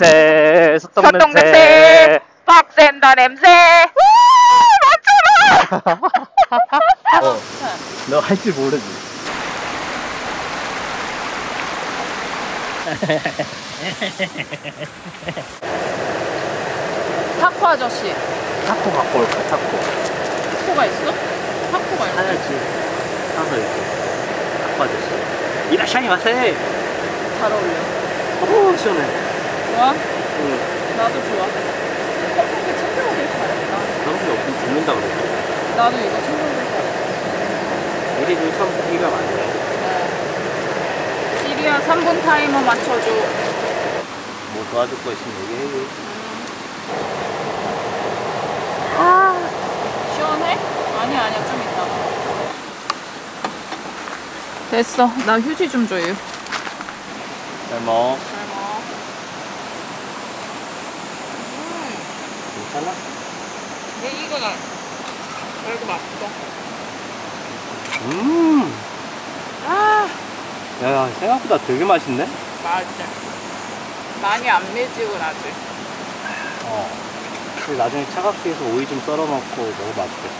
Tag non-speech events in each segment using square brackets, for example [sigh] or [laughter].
냄새. 소떡 냄새. 냄새. 박센더 냄새. 우 맞잖아. [laughs] 어, 너 할 줄 모르지. [laughs] 타코 아저씨. 타코 갖고 올까, 타코. 타코가 있어? 타코가 있어. 사야지. 사서 이렇게. 타코 아저씨. 이라샤이 마세! 잘 어울려. 오, 시원해. 좋아? 응. 나도 좋아. 컵볶이 챙겨오길. 그런 게 없으면 죽는다 그랬어. 나도 이거 챙겨오길 잘했다. 우리 좀 선기가 많네. 시리아 3분 타이머 맞춰줘. 뭐 도와줄 거 있으면 얘기해. 아, 시원해? 아니야, 아니야, 좀 이따가. 됐어. 나 휴지 좀 줘요. 잘 먹어. 잘 먹어. 괜찮아? 나? 이거 맛있어. 음. 아, 야, 생각보다 되게 맛있네? 맛있어. 많이 안 밀지근하지. 어. 근데 나중에 차갑게 해서 오이 좀 썰어 먹고 너무 맛있겠다.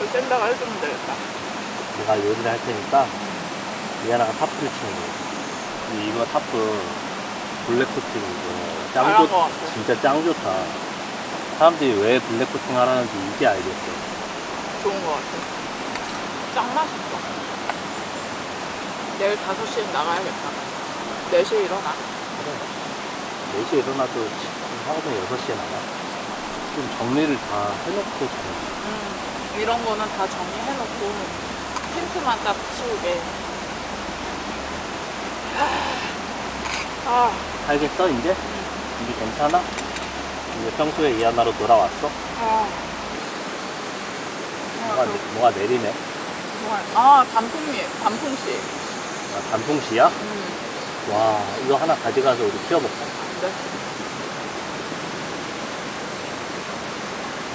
그 샌다가 해주면 되겠다. 내가 요리를 할 테니까 미안아가 tarp를 치는 거야. 이거 tarp black 코팅이고 짱 좋. 진짜 짱 좋다. 사람들이 왜 black 코팅 하라는지 이제 알겠어. 좋은 것 같아. 짱 맛있어. 내일 5시에 나가야겠다. 4시에 일어나. 4시에 일어나도 지금 하루는 6시에 나가. 좀 정리를 다 해놓고 자는 음, 이런 거는 다 정리해놓고 핑크만 딱 치우게. 아, 알겠어, 이제? 이제 괜찮아? 이제 평소에 이 하나로 돌아왔어? 아. 뭐가, 내- 뭐가 내리네? 정말. 아, 단풍이, 단풍씨. 아, 단풍씨야? 음, 와, 이거 하나 가져가서 우리 키워볼까? 안 돼.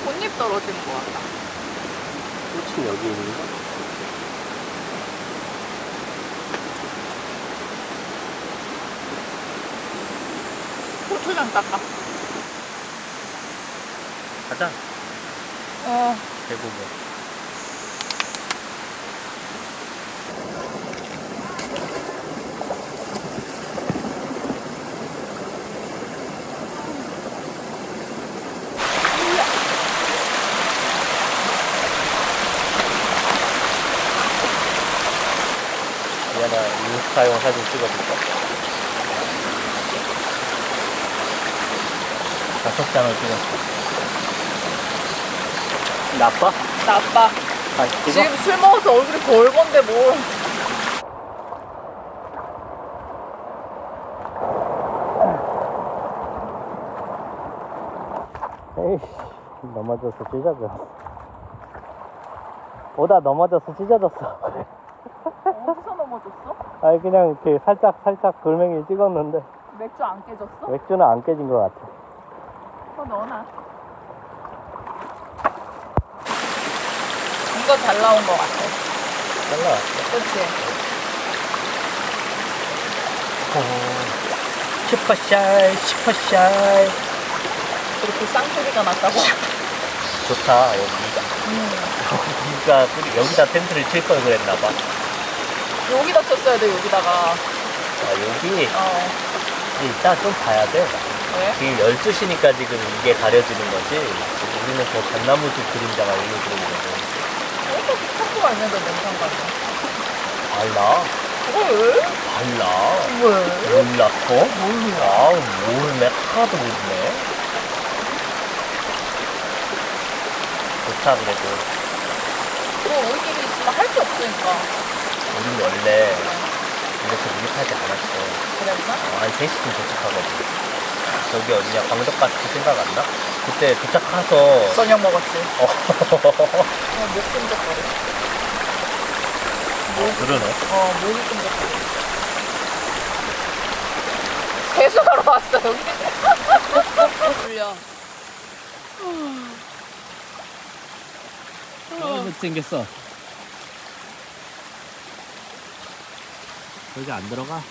꽃잎 떨어지는 것 같다. 꽃은 여기 있는 거? 고추장 닦아. 가자. 어, 대부분. 미안아, 인스타용 사진 찍어줄까? 다섯 장을 찍었어. 나빠? 나빠. 아? 지금 술 먹어서 얼굴이 벌건데 뭘. 에이씨, 넘어져서 찢어져. 오다 넘어져서 찢어졌어. 어디서 넘어졌어? 아니, 그냥 이렇게 살짝, 살짝 돌멩이를 찍었는데, 맥주 안 깨졌어? 맥주는 안 깨진 것 같아. 더 넣어놔. 거 잘 나온 것 같아. 잘라왔어. 그치? 슈퍼샤이, 슈퍼샤이. 그렇게 쌍소리가 났다고? [laughs] 좋다, 여기. 음. 여기가, 여기다 텐트를 칠 걸 그랬나봐. 여기다 쳤어야 돼, 여기다가. 아, 여기, 어. 이따 좀 봐야 돼. 왜? 지금 12시니까 지금 이게 가려지는 거지. 우리는 저 벚나무숲 그림자가 일로 들어오거든. 탁구가 있는데 냉장 가냐? 달라? 왜? 달라? 왜? 몰랐어? 몰라. 몰래 하나도 모르네. 좋다 그래도. 그럼 우리끼리 있으면 할 게 없으니까. 우린 원래 이렇게 미흡하지 않았어. 그랬나? 어, 한 3시쯤 도착하거든. 저기 어디냐 광덕가스 생각 안 나? 그때 도착해서 저녁 먹었지. 어, [laughs] 어, 목 끈적거려. 그러네. 어, 목이 끈적거려. 세수하러 왔어, 여기. 울려. 너무 생겼어. 여기 안 들어가?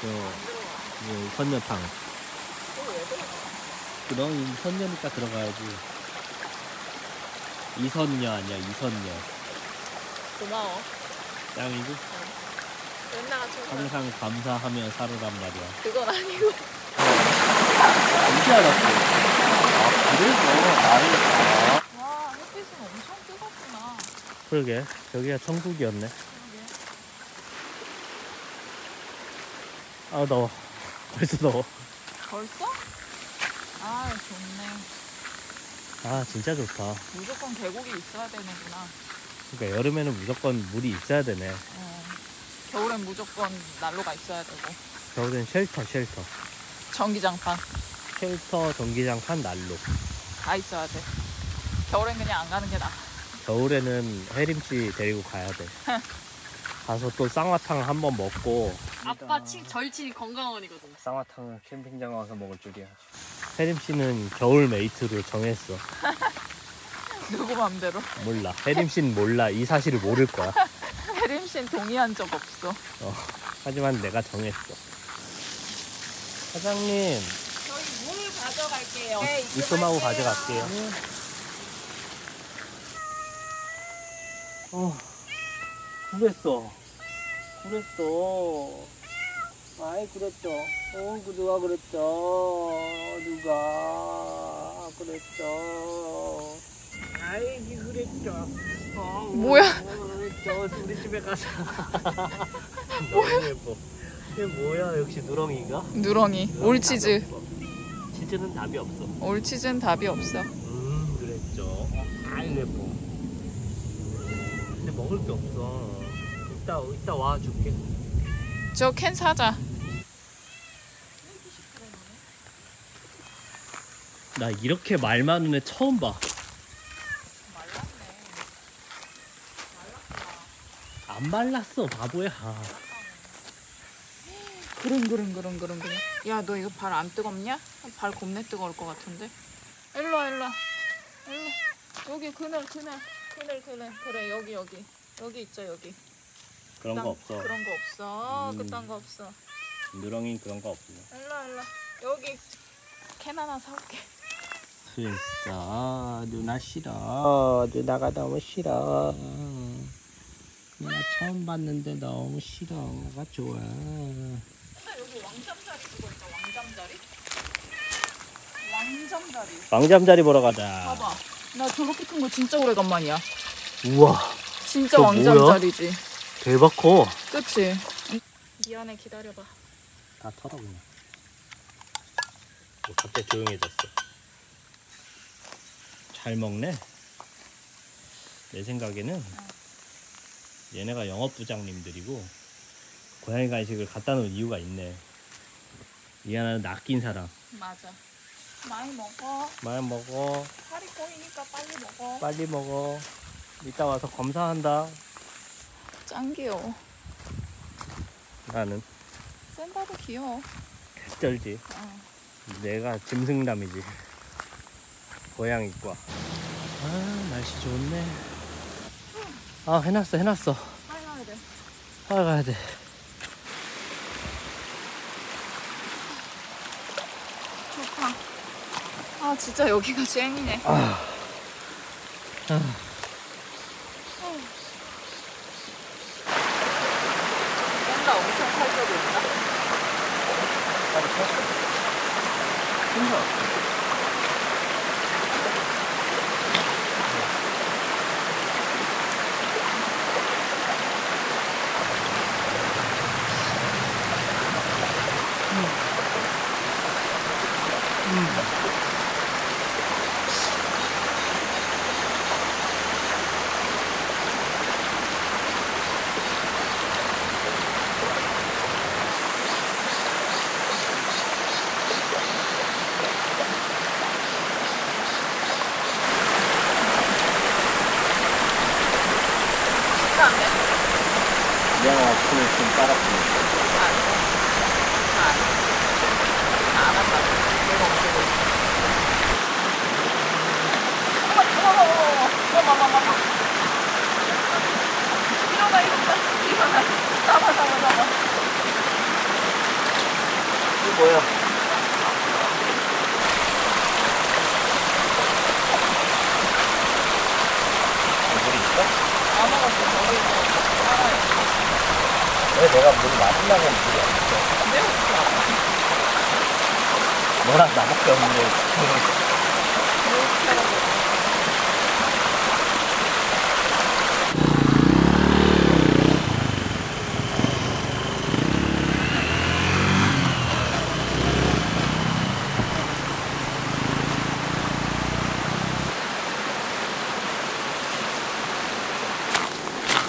저, 저 선녀탕. 그럼 선녀니까 들어가야지. 이선녀 아니야 이선녀. 고마워. 짱이지? 맨날 같이 항상 감사하며 살으란 말이야. 그건 아니고. 언제 알았어? 아 그래서 나를 와 햇빛은 엄청 뜨겁구나. 그러게 여기가 천국이었네. 그러게. 아 더워. 벌써 더워. 벌써? 아 좋네. 아 진짜 좋다. 무조건 계곡이 있어야 되는구나. 그러니까 여름에는 무조건 물이 있어야 되네. 어. 겨울엔 무조건 난로가 있어야 되고. 겨울엔 shelter shelter. 전기장판 shelter 전기장판 난로. 다 있어야 돼. 겨울엔 그냥 안 가는 게 나아. 겨울에는 혜림씨 데리고 가야 돼. [laughs] 가서 또 쌍화탕 한 번 먹고 아빠 치, 절친이 건강원이거든. 쌍화탕을 캠핑장 와서 먹을 줄이야. 혜림씨는 겨울 mate로 정했어. [laughs] 누구 맘대로. 몰라. 혜림 씨는 몰라. 이 사실을 모를 거야. [laughs] 혜림 씨는 동의한 적 없어. 하지만 내가 정했어. 사장님, 저희 물 가져갈게요. 입금하고 가져갈게요. 어, 그랬어. 그랬어. 아이, 그랬죠. 어, 그 누가 그랬죠. 누가 그랬죠. 아이, 그랬죠. 어, 뭐야? 그랬죠. 우리 집에 가자. [laughs] 너무 예뻐. 이게 뭐야? 역시 누렁이가? 누렁이. 올치즈. 치즈는 답이 없어. 올치즈는 답이 없어. 음, 그랬죠. 아이 예뻐. 근데 먹을 게 없어. 이따 이따 와 줄게. 저 캔 사자. 나 이렇게 말 많은 애 처음 봐. 안 말랐어, 바보야. 그릉 그릉 그릉 그릉 그릉. 야너 이거 발 안 뜨겁냐? 발 겁내 뜨거울 것 같은데. 일로 와 일로 와. 일로. 와. 여기 그늘 그늘 그늘 그늘 그래 여기 여기 여기 있죠 여기. 그런 거 없어. 그런 거 없어. 음. 그딴 거 없어. 누렁이 그런 거 없어. 일로 와 일로 와. 여기 캔 하나 사올게. 진짜 누나 싫어. 누나가 너무 싫어. 누나 처음 봤는데 너무 싫어. 가 좋아. 여기 왕잠자리 그거 있다 왕잠자리. 왕잠자리. 왕잠자리 보러 가자. 봐봐. 나 저렇게 큰 거 진짜 오래간만이야. 우와, 진짜 저 왕잠자리지. 대박 커. 그치? 미안해 기다려봐. 다 털어 그냥. 어, 갑자기 조용해졌어. 잘 먹네. 내 생각에는 얘네가 영업 부장님들이고 고양이 간식을 갖다 놓은 이유가 있네. 이 하나는 낚인 사람. 맞아. 많이 먹어. 많이 먹어. 살이 꼬이니까 빨리 먹어. 빨리 먹어. 이따 와서 검사한다. 짱 귀여워. 나는 센다도 귀여워. 쩔지. 어. 내가 짐승남이지. 고양이과. 아 날씨 좋네. 아 해놨어 해놨어. 빨리 가야 돼. 아 가야 돼. 좋다. 아 진짜 여기가 짱이네. 아. 아.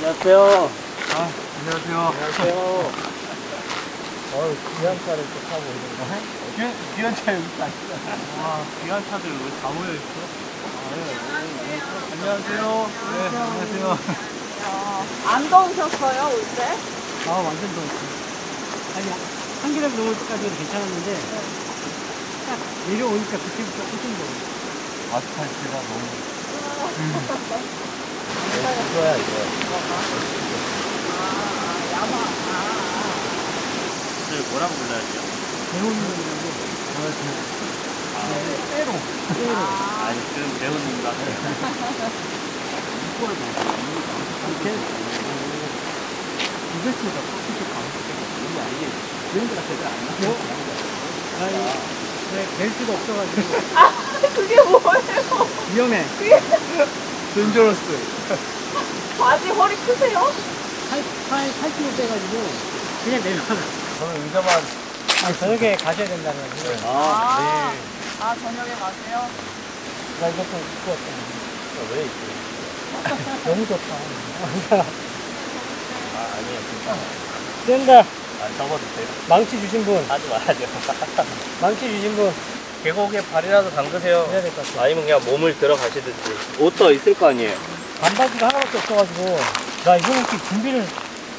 안녕하세요. 아, 안녕하세요. 안녕하세요. 어우, 귀한 차를 또 타고 오는 거. 귀한, 귀한 차 여기 있다. 와, 귀한 차들 왜다 모여 있어? 안녕하세요. 네, 안녕하세요. 안 더우셨어요, 올 때? 아, 완전 더웠어. 아니, 한 계단 넘을 때까지는 괜찮았는데, 딱 내려오니까 그때부터 훨씬 더워. 아스팔트가 너무. [laughs] 이거야, 이거. 그 뭐라고 불러야죠? 배우님이라고. 아, 때로. 때로. 아니, 그럼 배우님과 이렇게. 도대체가 꺾이게 가면 이게 브랜드가 제대로 안 나요? 아니, 네, 벨트가 없어가지고. 그게 뭐예요? 위험해. 덴저러스. 바지 허리 크세요? 팔, 팔, 팔 빼가지고 그냥 내려가. 저는 의자만. 아니, 저녁에 가셔야 된다는 거예요. 아, 아, 저녁에 가세요? 나 이것도 입고 왔잖아. 네. 왜 있지? [laughs] 너무 좋다. 아, 아니에요. 괜찮아. 센다. 아, 접어도 돼요. 망치 주신 분. 하지 마야죠. 망치 주신 분. 계곡에 발이라도 담그세요. 해야 될 것 같아. 아니면 그냥 몸을 들어가시든지. 옷도 있을 거 아니에요. 반바지가 하나밖에 없어가지고. 나 이거 이렇게 준비를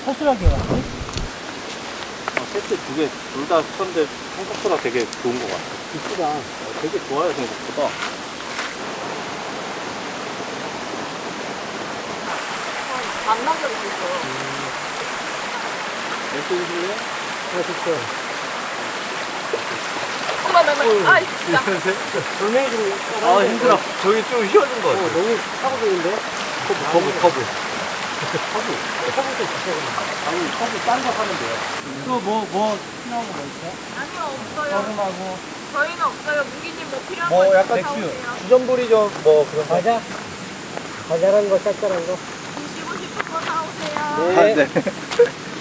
허술하게 해왔지? 어, 세트 두 개, 둘 다 썼는데 생각보다 되게 좋은 것 같아요. 이쁘다. 어, 되게 좋아요, 생각보다. 안 남겨도 있어요. 멘트 주실래요? 아, 좋죠. 나, 나, 아, 진짜. 돌멩이 좀. 아, 힘들어. 저기 좀 휘어진 것 어, 같아요. 너무 타고 되는데? 커브, 커브, 커브. 커브. 커브도 진짜 아니, 커브 딴거 하면 돼요. 또 뭐, 뭐, 필요한 거뭐 있어요? 아니요, 없어요. 얼음하고. 저희는 없어요. 무기님 뭐 필요한 뭐 거 약간 사오세요. 주전부리 좀, 뭐 그런 거. 과자? 과자라는 거, 짭짤한 거. 드시고 싶은 거 사오세요. 아, 네. [laughs] [laughs]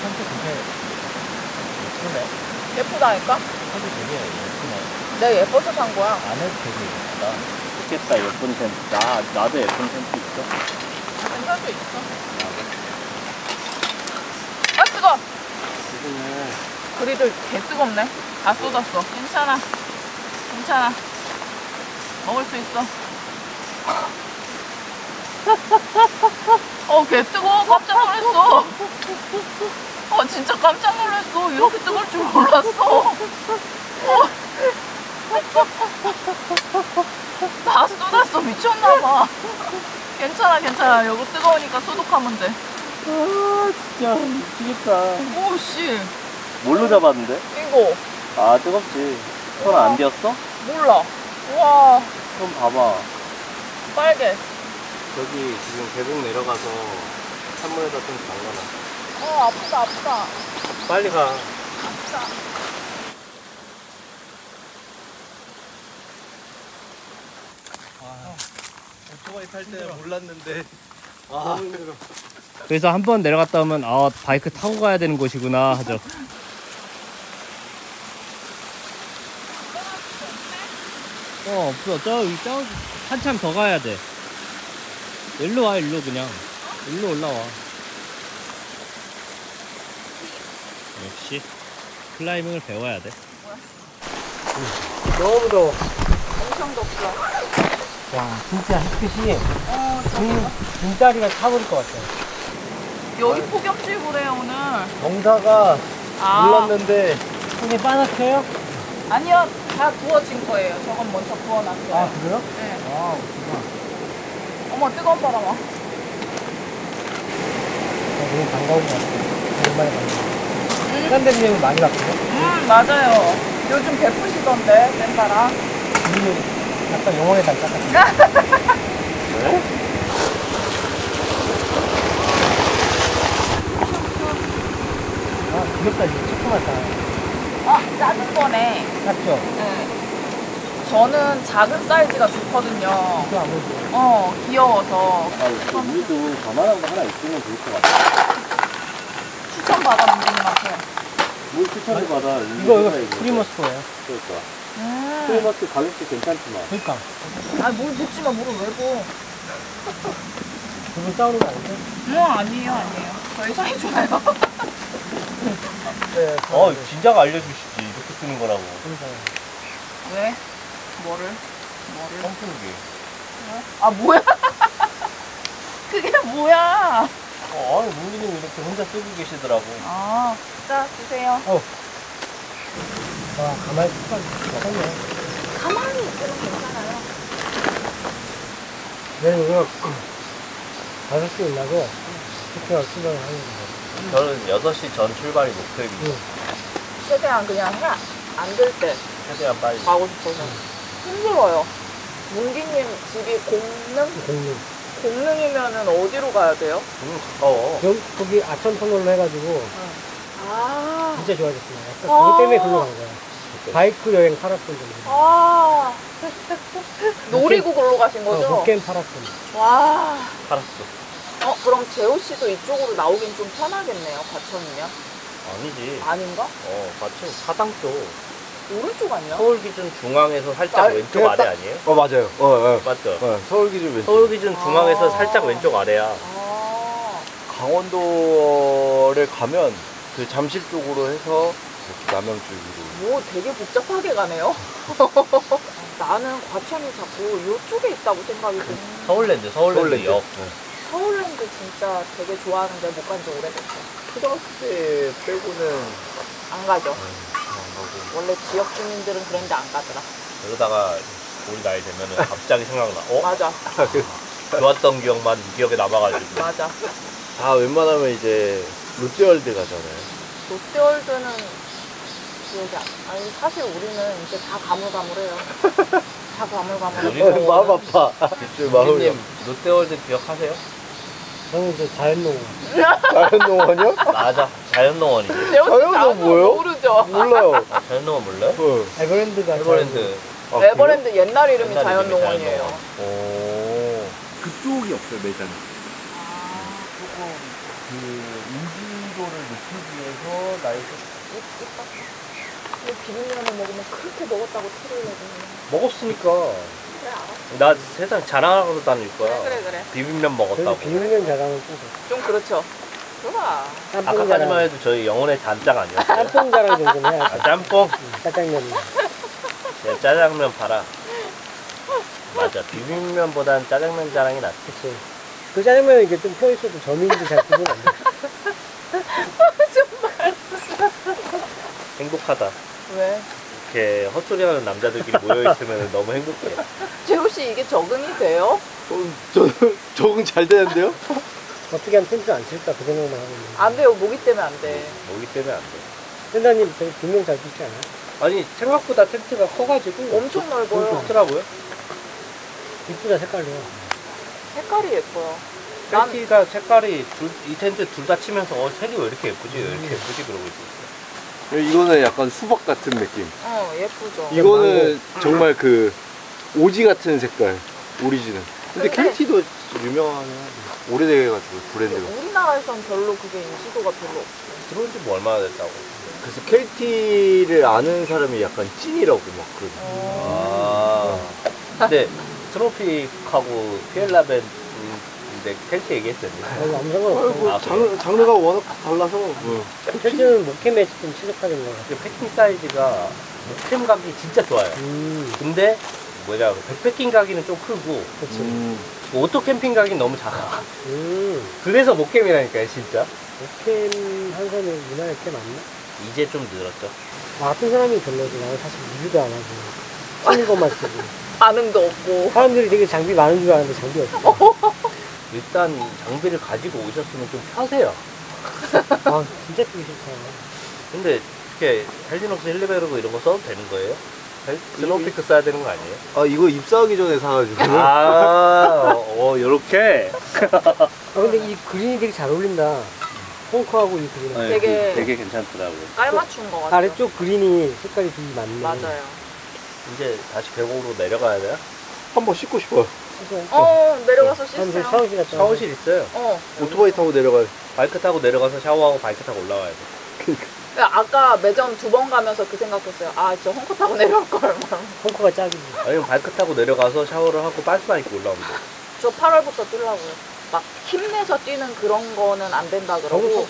야, 컨셉 되게 예쁘네. 예쁘다니까? 컨셉 되게 예쁘네. 내가 예뻐서 산 거야. 안에도 되게 예쁘다. 좋겠다, 예쁜 텐트. 나, 나도 예쁜 텐트 있어. 수 있어. 아, 뜨거! 지금은 그리들 개 뜨겁네. 다 쏟았어. 괜찮아. 괜찮아. 먹을 수 있어. [laughs] 어, 개 뜨거워. 깜짝 놀랐어. 어, 진짜 깜짝 놀랐어. 이렇게 뜨거울 줄 몰랐어. 어. 다 쏟았어. 미쳤나봐. 괜찮아, 괜찮아. 여기 뜨거우니까 소독하면 돼. 아, 진짜 미치겠다. 오, 씨. 뭘로 잡았는데? 이거. 아, 뜨겁지. 손안 뒤었어? 몰라. 우와, 손 봐봐. 빨개. 저기 지금 계곡 내려가서 찬물에다 좀 담가놔. 어, 아프다, 아프다. 빨리 가. 아프다. 오토바이 탈 때 몰랐는데. 너무 힘들어. 그래서 한 번 내려갔다 오면 아 바이크 타고 가야 되는 곳이구나 하죠. 어 없어 저기 저 한참 더 가야 돼. 일로 와 일로 그냥 일로 올라와. 역시 클라이밍을 배워야 돼. 너무 더워. 엄청 덥다. 와, 진짜 햇빛이 어, 등, 등다리가 타버릴 것 같아. 여기 폭염질보래요, 오늘. 경사가 아, 몰랐는데 손이 빠삭해요? 아니요. 다 부어진 거예요. 저건 먼저 부어놨어요. 아, 그래요? 네. 아, 그렇구나. 어머, 뜨거운 바람아. 어, 너무 반가운 것 같아요. 오랜만에 봤는데. 딴 데는 많이 봤거든. 음 맞아요. 요즘 베푸시던데 샌다랑. 우리는 약간 영혼의 단짝 같은. [laughs] 아, 귀엽다, 이거 조그맣다. 아 작은 거네. 작죠? 네. 저는 작은 사이즈가 좋거든요. 그 아무래도. 어 귀여워서 아, 그 우리도 저만한 거 하나 있으면 좋을 것 같아. 추천 받아 민님한테. 뭘 추천을 받아? 이거, 이거 프리머스 거예요. 그러니까. 음. 프리머스 가격도 괜찮지만. 그니까. 아 물 붓지 마 물을 왜 부? 두분 [laughs] 싸우는 거 아닌데? 뭐 아니에요 아니에요. 저희 사이 좋아요. 네. [laughs] 어, 진작 알려주시지. 이렇게 쓰는 거라고. 왜? 뭐를? 뭐를? 선풍기. 아 뭐야? [laughs] 그게 뭐야? 어, 문기님 이렇게 혼자 쓰고 계시더라고. 아, 자 드세요. 와, 가만히 습관 괜찮네. 가만히 있으면 괜찮아요. 내일 이거 5시에 일나고 그때가 출발을 하는 거예요. 저는 6시 전 출발이 목표입니다. 최대한 그냥 해. 안 될 때 최대한 빨리. 가고 싶어서. 힘들어요. 문기님 집이 공릉? 공릉. 공릉이면은 어디로 가야 돼요? 음, 가까워. 여기, 거기 아천 터널로 해가지고 아, 진짜 좋아졌습니다. 약간 아. 그것 때문에 글로 간 거야. 바이크 여행 파라톤 좀. 아. [laughs] 놀이국으로 가신 어, 거죠? 목겜 파라톤. 와. 팔았어. 어, 그럼 재호 씨도 이쪽으로 나오긴 좀 편하겠네요. 과천이면. 아니지. 아닌가? 어, 마침 사당 쪽. 오른쪽 아니야? 서울 기준 중앙에서 살짝 아, 왼쪽 아래 딱- 아니에요? 어, 맞아요. 어, 어. 맞죠? 어, 서울 기준 왼쪽. 서울 기준 중앙에서 아. 살짝 왼쪽 아래야. 아. 강원도를 가면 그 잠실 쪽으로 해서 남양 쪽으로. 뭐 되게 복잡하게 가네요. [laughs] 나는 과천이 자꾸 이쪽에 있다고 생각이 드는. 서울랜드, 서울랜드, 서울랜드. 역. 서울랜드 진짜 되게 좋아하는데 못 간 지 오래됐어. 초등학생 빼고는 안 가죠. 안 가고. 원래 지역 주민들은 그런데 안 가더라. 그러다가 우리 나이 되면은 갑자기 생각나. 어? 맞아, [laughs] 좋았던 기억만 기억에 남아가지고. 맞아. 다 웬만하면 이제 롯데월드 가잖아요. 롯데월드는 기억이 안. 아니 사실 우리는 이제 다 가물가물해요. 다 가물가물해. 우리는 [laughs] 마음 아파. 제 마음이 님 롯데월드 기억하세요? 저는 이제 자연농. 자연농원이요? 맞아. 자연농원이지. 자연은 뭐예요? 모르죠. 몰라요. 아, 자연농원 몰라요? 어. 에버랜드가 에버랜드. 아, 에버랜드 옛날 이름이 옛날 자연농원이에요. 자연농원. 오. 그쪽이 없어요 매장이. 아, 그거. 그 인지도를 높이기 위해서 나이 이 비빔면을 먹으면 그렇게 먹었다고 티를 내고. 먹었으니까. 나 세상 자랑하고 다닐 거야. 그래 그래 그래. 비빔면 먹었다고. 비빔면 자랑은 좀좀 그렇죠. 그봐. 짬뽕 아까까지만. 해도 저희 영혼의 잔짝 아니었어요? 짬뽕 자랑 정도는 아, 해야지. 짬뽕? 음, 짜장면. 야, 짜장면 팔아. 맞아. 비빔면보단 짜장면 자랑이 낫지. 그치. 그 짜장면은 이게 좀 펴있어도 점인지 잘 구분 안 돼. [laughs] 행복하다. 왜? 이렇게 헛소리하는 남자들끼리 모여 있으면 너무 행복해. [laughs] 재호 씨 이게 적응이 돼요? 어, 저 적응 잘 되는데요? 어떻게 하면 텐트 안 칠까 그 생각만 하고 있는데. 안 돼요. 모기 때문에 안 돼. 모기 때문에 안 돼. 센다님 저기 분명 잘 찍지 않아요? 아니, 생각보다 텐트가 커가지고. 엄청 넓어요. 좋더라고요. 이쁘다 색깔도. 색깔이 예뻐요. 난 텐트가 색깔이 둘, 이 텐트 둘 다 치면서 어, 색이 왜 이렇게 예쁘지? 왜 이렇게 예쁘지? 그러고 있었어. 이거는 약간 수박 같은 느낌. 어 예쁘죠. 이거는 정말 그 OG 같은 색깔 오리지널. 근데 근데- 켈티도 유명한 오래돼가지고 브랜드가. 우리나라에선 별로 그게 인지도가 별로 없어. 들어온 지 뭐 얼마나 됐다고. 그래서 켈티를 아는 사람이 약간 찐이라고 막 그러고. 어. 아. 근데 트로픽하고 피엘라벤 인데 켈티 얘기했더니. 아니 아무 상관없어. 아, 장르, 장르가 워낙 달라서. 어. 텐트는 목캠에 좀 최적화된 거 같아. 그 패킹 사이즈가 목템 각이 진짜 좋아요. 음, 근데 뭐냐 백패킹 각이는 좀 크고 그치. 음. 오토 캠핑 각이 너무 작아. 음, 그래서 목캠이라니까요, 진짜. 목캠 한 선에 문화의 캠 맞나? 이제 좀 늘었죠. 나 같은 사람이 별로지. 나는 사실 리뷰도 안 하고. 쓰는 것만 쓰고. 반응도 없고. 사람들이 되게 장비 많은 줄 알았는데 장비 없어. [laughs] 일단 장비를 가지고 오셨으면 좀 펴세요. 아 진짜 뛰기 싫다. 근데 이렇게 헬리녹스 힐레베르그 이런 거 써도 되는 거예요? 헬- 스노우피크 써야 되는 거 아니에요? 아 이거 입사하기 전에 사가지고 아, 어, 요렇게? [laughs] 아 근데 이 그린이 되게 잘 어울린다. 헝커하고 이 그린. 되게- 되게 괜찮더라고요. 깔맞춤 거 같아. 아래쪽 그린이 색깔이 되게 많네. 맞아요. 이제 다시 계곡으로 내려가야 돼요? 한번 씻고 싶어요 씻어요. 어 내려가서 한 씻어요. 샤워실 갔다. 샤워실 있어요. 어. 오토바이 타고 내려가요 바이크 타고 내려가서 샤워하고 바이크 타고 올라와야 돼. 아까 매점 두 번 가면서 그 생각했어요. 아, 저 헝커 타고 내려올 걸. 막. 헝커가 딱이지. 아니면 바이크 타고 내려가서 샤워를 하고 빤스만 입고 올라오면 돼. 저 8월부터 뛰려고요. 막 힘내서 뛰는 그런 거는 안 된다 그러고.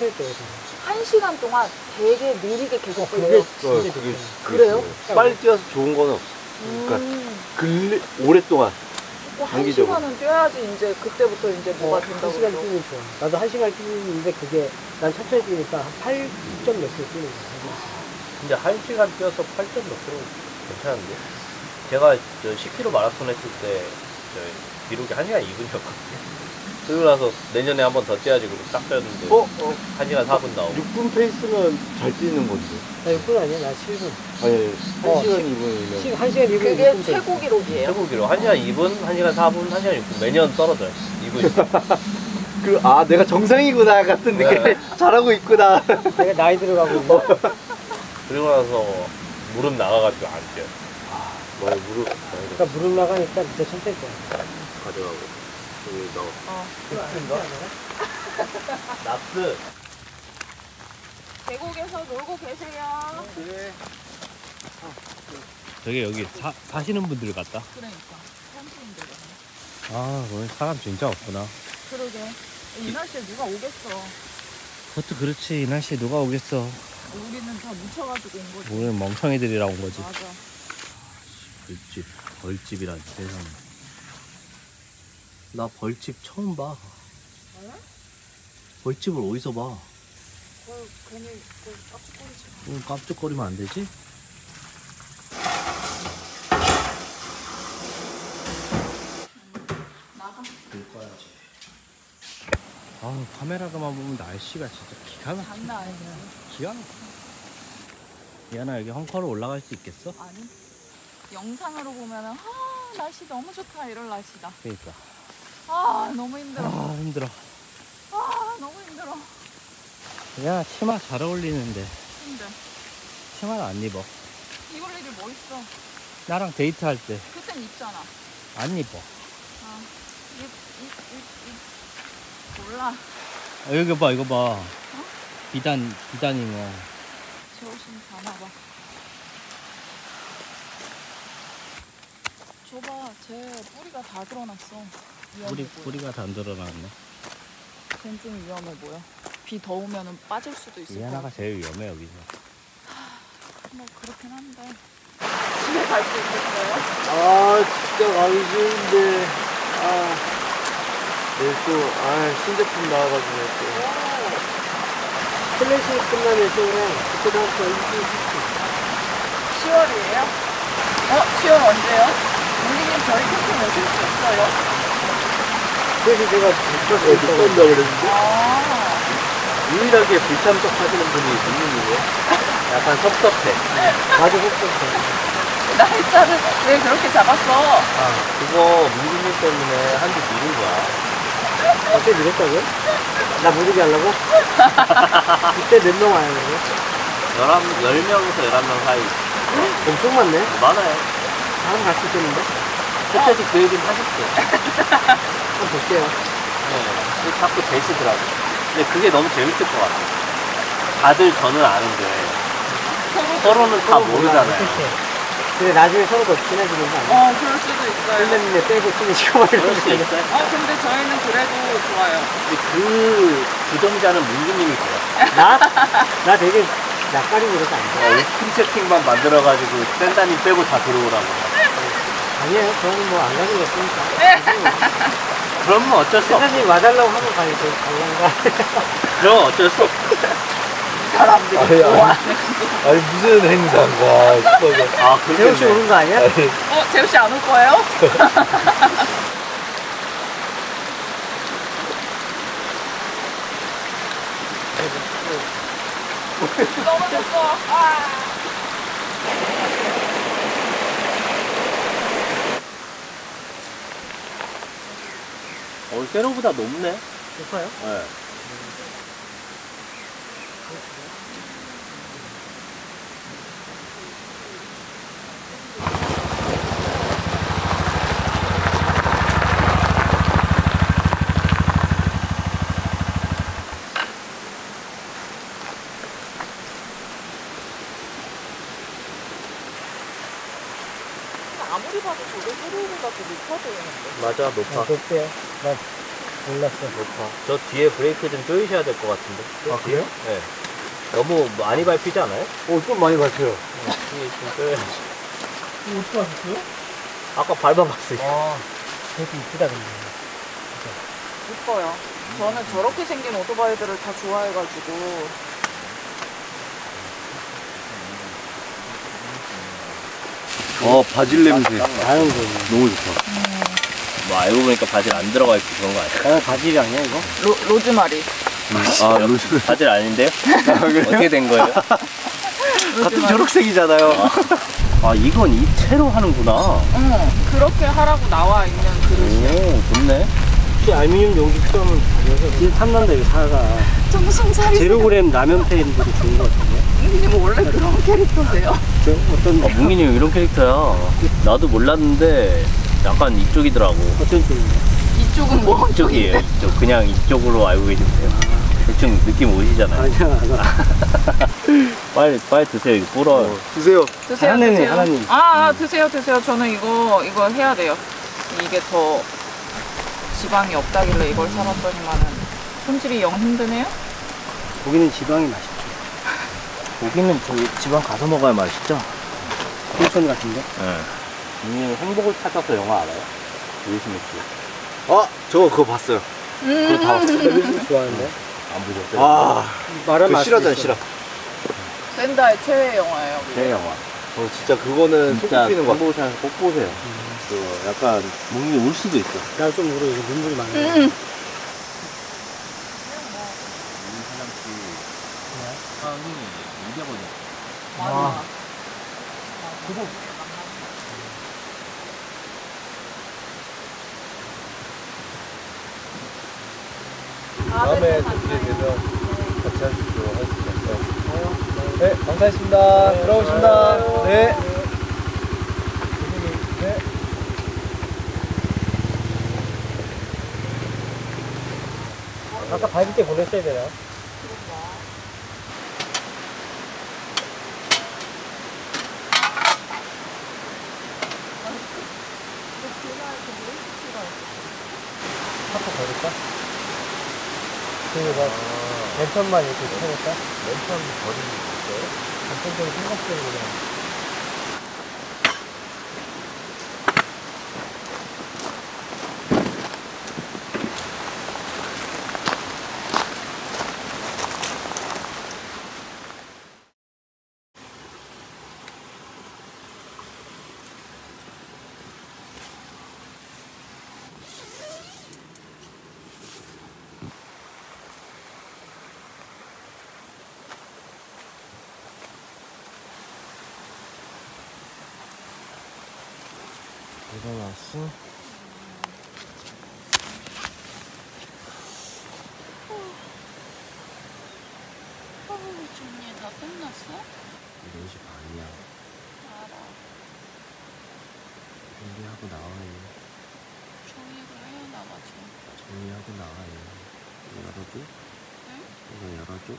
한 시간 동안 되게 느리게 계속 어, 그게 그게- 좋다. 그래요? 빨리 뛰어서 좋은 거는 없어 그러니까 음. 근래 오랫동안 장기적으로. 시간은 뛰어야지 이제 그때부터 이제 뭐가 어, 된다고 한 시간 그러죠. 뛰면 좋아. 나도 한 시간 뛰는데 그게 난 천천히 뛰니까 한 8점 몇 킬로 뛰는 거야. 근데 한 시간 뛰어서 8점 몇 킬로 괜찮은데? 제가 저 10km 마라톤 했을 때, 저 기록이 1시간 2분이었거든요. 그러고 나서 내년에 한 번더 뛰어야지 그러고 딱 뛰었는데, 어? 어 1시간 4분 나오고. 6분 페이스면 잘 뛰는 건데 나 6분 아니야? 나 7분. 아니 어, 1시간 2분이면 1시간 2분. 그게 최고 기록이에요. 최고 기록 1시간 2분, 1시간 4분, 1시간 6분 매년 떨어져요. 2분. [laughs] 그 아 내가 정상이구나 같은 느낌 네. [laughs] 잘하고 있구나 내가 나이 들어가고 있네. [laughs] 그리고 나서 무릎 나가가지고 안 뛰어요. 뭐 무릎 그러니까 무릎 나가니까 진짜 천천히 뛰어. 가져가고 여기 넣어 어. [laughs] 납스. 계곡에서 놀고 계세요. 저기 여기 사, 사시는 분들 같다. 그러니까 현지인들. 아 오늘 사람 진짜 없구나. 그러게. 이 날씨에 누가 오겠어. 그것도 그렇지 이 날씨에 누가 오겠어. 우리는 다 묻혀가지고 온 거지. 우리는 멍청이들이라 온 거지. 맞아. 벌집, 벌집이란 세상에. 나 벌집 처음 봐. 벌집을 어디서 봐? 그 괜히 그 깝죽거리지 마. 응, 깜짝거리면 안 되지? 나가. 긁어야지. 아 카메라로만 보면 날씨가 진짜 기가 막 장난 아니야. 기가 막. 미안아 여기 헝커로 올라갈 수 있겠어? 아니. 영상으로 보면은 아 날씨 너무 좋다 이럴 날씨다. 그러니까. 아 너무 힘들어. 아 힘들어. 아 너무 힘들어. 야 치마 잘 어울리는데 힘들. 치마를 안 입어. 이걸 일이 뭐 있어? 나랑 데이트할 때 안 그땐 입잖아. 입어. 아, 입, 입, 입, 입. 몰라. 아, 여기 봐 이거 봐. 비단 비단잉어. 제 옷은 다나봐. 줘봐, 쟤 뿌리가 다 드러났어. 뿌리 보여. 뿌리가 다 안 드러나네. 쟤좀 위험해 보여. 비 더우면 빠질 수도 있을 것 이하나가 같아. 제일 위험해 여기서. 뭐 그렇긴 한데. 집에 갈 수 있겠어요? 아 진짜 가기 싫은데 아 내일 또 아 신제품 나와가지고 클래식 끝나면 쇼랑 그때도 할거 일주일 씩 10월이에요? 어? 10월 언제요? 우리는 저희 캠핑 오실 수 있어요? 그래서 제가 또 어디 떤다 그랬는데 아, 유일하게 불참석 하시는 분이 누님이에요. 약간 섭섭해. 나도 혹시 날짜를 왜 그렇게 잡았어? 아, 그거 문구님 때문에 한 주 미룬 거야. 어떻게 밀었다고요? 나 모르게 하려고? [laughs] 그때 몇 명 와요, 그거? 11, 10명에서 11명 사이. 엄청 많네. 많아요. 다음 갈수 있겠는데? 끝까지 그 얘기는 하셨어요. 한번 볼게요. 네. 자꾸 되시더라고. 근데 그게 너무 재밌을 것 같아. 다들 저는 아는데, 서로는 다 모르잖아요. [laughs] 근데 나중에 서로 더 친해지는 거 아니야? 어, 그럴 수도 있어요. 선배님네 빼고 친해지고 막 그럴 수 있어요. 어, 근데 저희는 그래도 좋아요. 근데 그 부정자는 문구님이 돼요. 나? 나 되게 낯가리고 그래서 안 돼. 어, 팀 채팅만 만들어가지고 샌다님 빼고 다 들어오라고. 아니에요. 저는 뭐 안 가지고 있으니까. 그러면 어쩔 수 없어. 선생님 와달라고 하면 가야죠. 갈란가. [laughs] 그럼 어쩔 수 없어. 사람들이. 아니, 아니. 와. 아니 무슨 행사인가 싶어서 아, 재호 씨. 오는 거 아니야? 아니, 어, 재우 씨 안 올 거예요? [laughs] 떨어졌어. 아. 어, 세로보다 높네. 높아요? 네. 아무리 봐도 저게 세로보다 더 높아 보이는데. 맞아 아, 높아 높대요. 나 몰랐어. 높아 저 뒤에 브레이크 좀 조이셔야 될 것 같은데 아, 그래요? 네 너무 많이 밟히지 않아요? 어, 좀 많이 밟혀요. 뒤에 좀 조여야지 어떻게 하셨어요? 아까 밟아봤어요 아, 되게 이쁘다, 근데. 이뻐요. 저는 저렇게 생긴 오토바이들을 다 좋아해가지고. 어, 바질 냄새. 거네. 너무 좋다. 뭐 알고 보니까 바질 안 들어가 있고 그런 거 아니야? 나는 바질이 아니야, 이거? 로, 로즈마리. 아, 로즈. 바질 아닌데요? 어떻게 된 거예요? [laughs] 같은 초록색이잖아요. 아 [laughs] 이건 이 채로 하는구나 응, 그렇게 하라고 나와 있는 그릇이야. 오 좋네 혹시 알루미늄 용기 필요하면 가져서. 진짜 탐난다, 이거 사가. 정성살이. 제로그램 라면 팬들이 좋은 것 같은데. 님 원래 그런 캐릭터세요? 저 어떤, 아 뭉이님 이런 캐릭터야 나도 몰랐는데 약간 이쪽이더라고 어떤 쪽인가? 이쪽은 뭐? 이쪽이에요 이쪽 그냥 이쪽으로 알고 계시면 돼요 대충 느낌 오시잖아요 아니야, 나. [laughs] 빨리 빨리 드세요 이거 불어요 드세요. 드세요, 하나님, 드세요. 하나님. 아, 아, 드세요, 드세요. 저는 이거, 이거 해야 돼요. 이게 더 지방이 없다길래 이걸 사봤더니만은 손질이 영 힘드네요? 고기는 지방이 맛있죠. 고기는 저기 지방 가서 먹어야 맛있죠? 콩천 같은데? 네 뭉이님 행복을 찾아서 영화 알아요? 윌 스미스 아, 저 그거 봤어요. 음, 그거 다 봤어요. 나 좋아하는데? 안 보셨어요? 아, 말은 그 있어. 실화. 샌다의 최애 영화예요. 그게. 제 영화 어, 진짜 그거는 진짜 속피는 것 같아. 행복을 꼭 보세요 그 약간 뭉이 울 수도 있어 나좀 울어, 이거 눈물이 많아. 음, 아. 다음에 또 기회 되면 같이 할 수 있도록 하겠습니다. 네, 감사했습니다. 들어오겠습니다. 네. 네. 아까 밟을 때 보냈어야 되나? 한번 버릴까? 그리고 막 랜턴만 이렇게 켜볼까? 랜턴 버리는 거 있어요? 전통적인 생각대로 그 냥 일어났어? 정리 다 끝났어? 4시 반이야. 알아. 준비하고 나와요. 정리를 해야 나가지. 정리하고 나와요. 열어줘? 응? 이거 열어줘?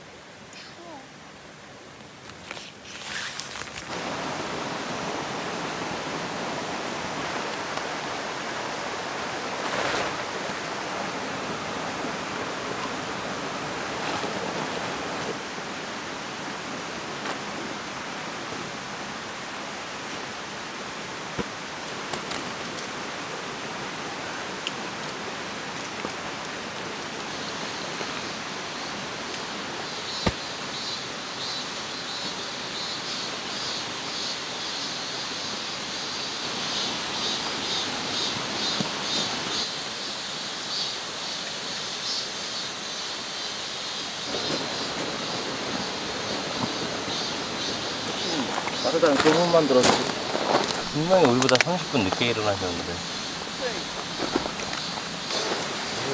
빠르다는 소문만 들었지. 분명히 우리보다 30분 늦게 일어나셨는데.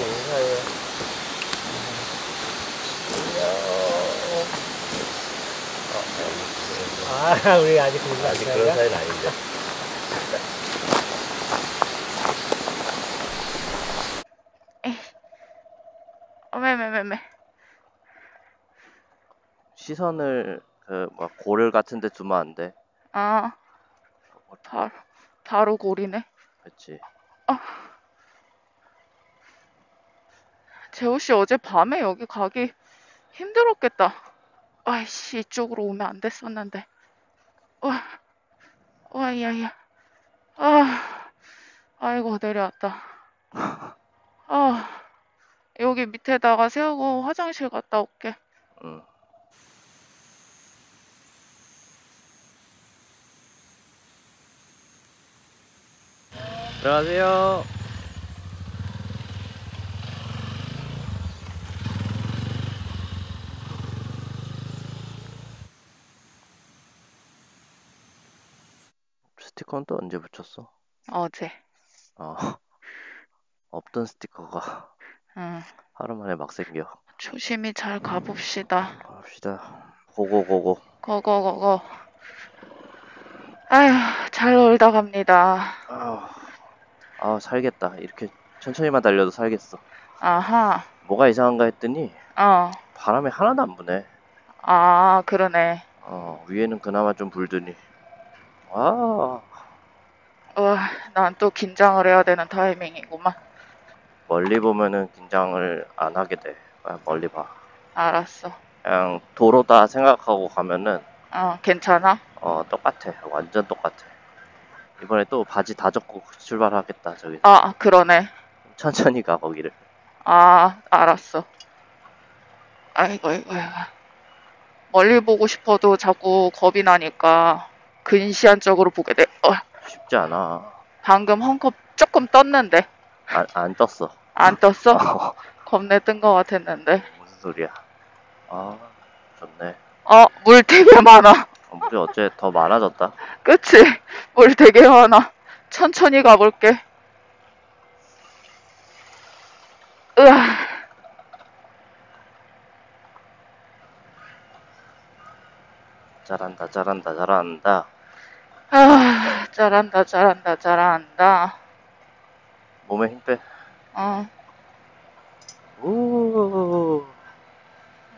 인사해요. 아, 우리 아직 그런 거 아직 아직 그런 사이는 아닌데. 어메메메메. 시선을 그뭐 고를 같은 데 두면 안 돼. 아, 바로, 바로 고리네. 그렇지. 재호 씨 어제 밤에 여기 가기 힘들었겠다. 아이씨, 이쪽으로 오면 안 됐었는데. 와, 와, 야, 야. 아, 아이고, 내려왔다. 아, 여기 밑에다가 세우고 화장실 갔다 올게. 응. 들어가세요. 스티커는 또 언제 붙였어? 어제. 어. [laughs] 없던 스티커가 응. 하루 만에 막 생겨. 조심히 잘 가봅시다. 갑시다. 고고고고. 거거거거. 아휴, 잘 놀다 갑니다. 아, 아 살겠다. 이렇게 천천히만 달려도 살겠어. 아하, 뭐가 이상한가 했더니 어, 바람이 하나도 안 부네. 아, 그러네. 어, 위에는 그나마 좀 불더니. 아, 와, 난 또 긴장을 해야 되는 타이밍이구만. 멀리 보면은 긴장을 안 하게 돼. 아, 멀리 봐. 알았어. 그냥 도로다 생각하고 가면은 어, 괜찮아? 어 똑같아. 완전 똑같아. 이번에 또 바지 다 젖고 출발하겠다. 저기 아, 그러네. 천천히 가 거기를. 아, 알았어. 아이고, 아이고. 멀리 보고 싶어도 자꾸 겁이 나니까 근시안 쪽으로 보게 돼. 어, 쉽지 않아. 방금 헝겊 조금 떴는데. 안, 안 떴어. 안 떴어? [laughs] 어, 겁내 뜬 것 같았는데. 무슨 소리야? 아, 좋네. 어, 물 되게 많아. 어, 물이 어째 더 많아졌다. 그치? 물 되게 많아. 천천히 가볼게. 으아. 잘한다, 잘한다, 잘한다. 아, 잘한다, 잘한다, 잘한다. 몸에 힘 빼. 어, 우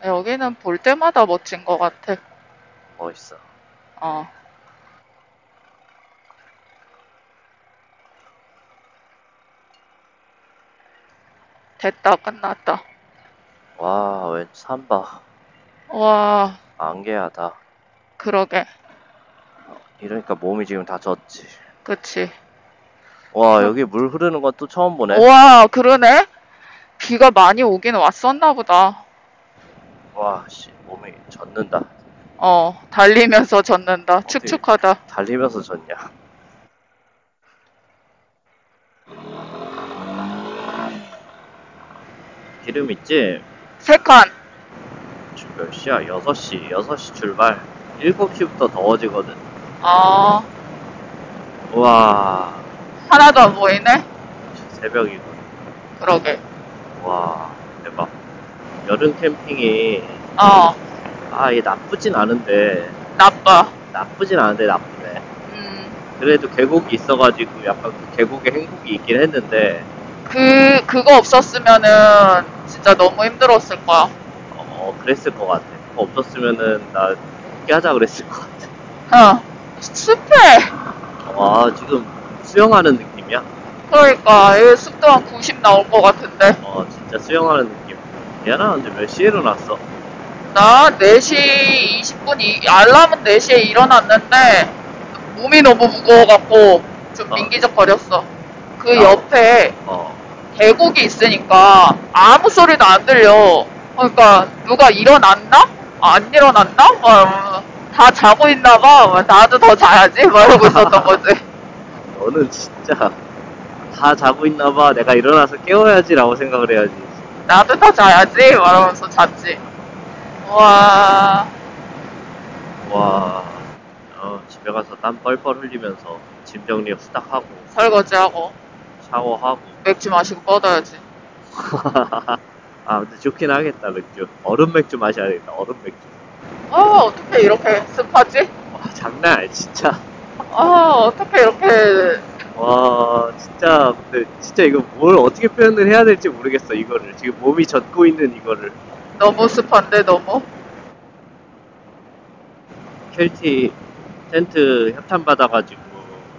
여기는 볼 때마다 멋진 것 같아. 멋있어. 어. 됐다, 끝났다. 와, 웬 삼바. 와, 안개하다. 그러게. 이러니까 몸이 지금 다 젖지. 그치. 와, 여기 물 흐르는 건 또 처음 보네. 와, 그러네? 비가 많이 오긴 왔었나 보다. 와, 씨, 몸이 젖는다. 어, 달리면서 젖는다. 어디? 축축하다. 달리면서 젖냐. 기름 있지? 세 칸. 지금 몇 시야? 6시. 6시 출발. 7시부터 더워지거든. 아, 우와, 하나도 안 보이네? 새벽이고. 그러게. 와, 대박. 여름 캠핑이, 어, 아, 이게 나쁘진 않은데, 나빠. 나쁘진 않은데 나쁘네. 음, 그래도 계곡이 있어가지고 약간 그 계곡에 행복이 있긴 했는데, 그, 그거 없었으면은 진짜 너무 힘들었을 거야. 어, 그랬을 것 같아. 그거 없었으면은 나 포기하자 그랬을 것 같아. 어, 습해. 와, 지금 수영하는 느낌이야? 그러니까, 이 습도 한 90 나올 것 같은데. 어, 진짜 수영하는 느낌. 얘나 언제 몇 시에 일어났어? 나 4시 20분, 이, 알람은 4시에 일어났는데, 몸이 너무 무거워갖고, 좀 어. 민기적거렸어. 그 어. 옆에 어, 계곡이 있으니까 아무 소리도 안 들려. 그러니까 누가 일어났나? 안 일어났나? 막 이러면서 다 자고 있나 봐. 막 나도 더 자야지. 막 이러고 있었던 거지. [laughs] 너는 진짜 다 자고 있나 봐. 내가 일어나서 깨워야지라고 생각을 해야지. 나도 더 자야지. 막 이러면서 잤지. 와, 와, 어, 집에 가서 땀 뻘뻘 흘리면서 짐 정리 후딱 하고 설거지하고 샤워하고. 맥주 마시고 뻗어야지. [laughs] 아 근데 좋긴 하겠다 맥주. 얼음 맥주 마셔야겠다 얼음 맥주. 아 어떻게 이렇게 습하지? 와 장난 아니야 진짜. 아 어떻게 이렇게 와 진짜. 근데 진짜 이거 뭘 어떻게 표현을 해야 될지 모르겠어 이거를. 지금 몸이 젖고 있는 이거를 너무 습한데 너무? 켈티 텐트 협찬 받아가지고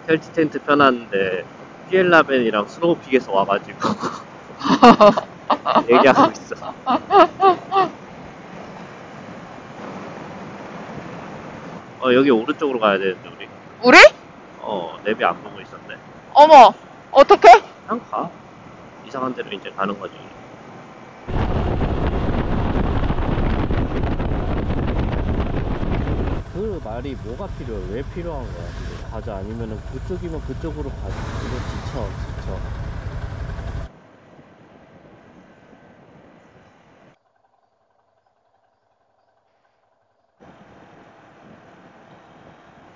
켈티 텐트 펴놨는데 피엘라벤이랑 스노우픽에서 와가지고 [laughs] 얘기하고 있어 어 여기 오른쪽으로 가야 되는데 우리 우리? 어 랩이 안 보고 있었네 어머 어떻게? 그냥 가 이상한 데로 이제 가는 거지 그 말이 뭐가 필요해? 왜 필요한 거야? 지금 가자 아니면은 그쪽이면 그쪽으로 가자 이거 지쳐 지쳐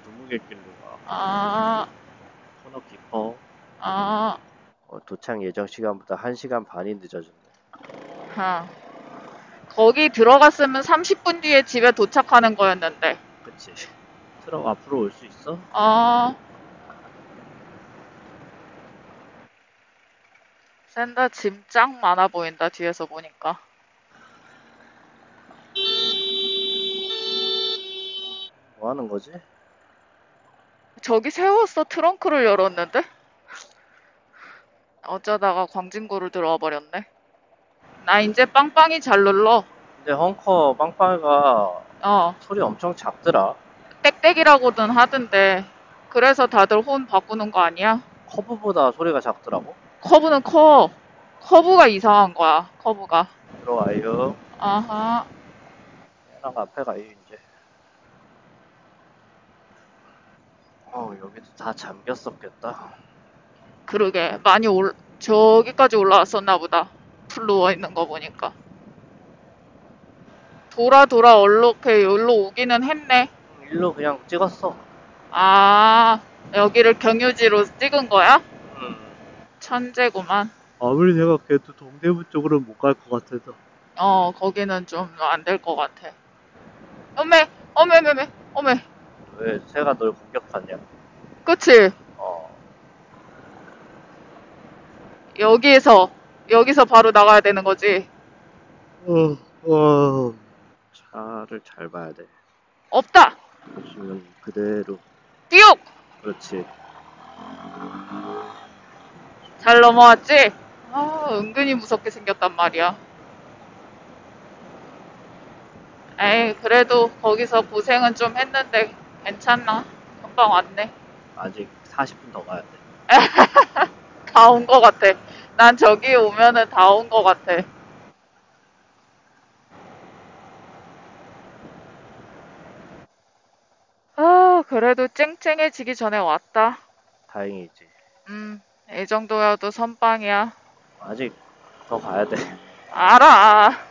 두무길길로 가 아 코너 깊어 아, 어, 도착 예정 시간보다 1시간 반이 늦어졌네 아. 거기 들어갔으면 30분 뒤에 집에 도착하는 거였는데. 그치 [laughs] 트럭 앞으로 올 수 있어? 아. 샌다 짐 짱 많아 보인다 뒤에서 보니까. 뭐 하는 거지? 저기 세웠어 트렁크를 열었는데? 어쩌다가 광진구를 들어와 버렸네. 나 이제 빵빵이 잘 눌러. 근데 헝커 빵빵이가 어, 소리 엄청 작더라 땡땡이라고든 하던데. 그래서 다들 horn 바꾸는 거 아니야? 커브보다 소리가 작더라고 커브는 커. 커브가 이상한 거야. 커브가. 들어와요 아하. 얘랑 앞에 가요 이제 어 여기도 다 잠겼었겠다 그러게 많이 올 저기까지 올라왔었나 보다. 풀 누워 있는 거 보니까. 돌아 돌아 얼룩해 여기로 오기는 했네. 일로 그냥 찍었어 아 여기를 경유지로 찍은 거야? 음. 천재구만. 아무리 생각해도 동대문 쪽으로는 못 갈 것 같아서 어 거기는 좀 안 될 것 같아. 어메 어메 어메 어메. 왜 새가 널 공격하냐 그치? 어 여기에서 여기서 바로 나가야 되는 거지. 어, 어. 차를 잘 봐야 돼 없다. 보시면 그대로 띄욱 그렇지 잘 넘어왔지? 아 은근히 무섭게 생겼단 말이야. 에이 그래도 거기서 고생은 좀 했는데 괜찮나? 금방 왔네. 아직 40분 더 가야 돼 [laughs] 다온거 같아. 난 저기 오면은 다온거 같아. 아, 그래도 쨍쨍해지기 전에 왔다. 다행이지 음, 이 정도여도 선빵이야. 아직 더 가야 돼 알아.